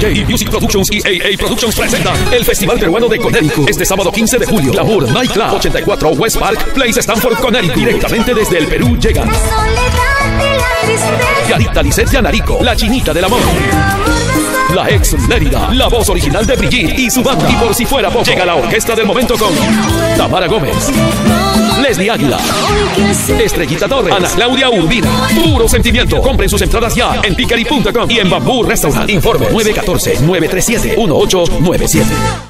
DJ Music Productions y AA Productions presentan el Festival Peruano de Connecticut. Este sábado 15 de julio, Glamour Night Club 84 West Park Place Stanford, Connecticut. Directamente desde el Perú llegan La soledad y la Lisset Yanarico, la chinita del amor. La ex Lérida, la voz original de Brigitte y su banda. Y por si fuera poco, llega la orquesta del momento con Tamara Gómez, Leslie Águila, Estrellita Torres, Ana Claudia Urbina. Puro sentimiento. Compren sus entradas ya en picari.com y en Bamboo Restaurant. Informe 914-937-1897.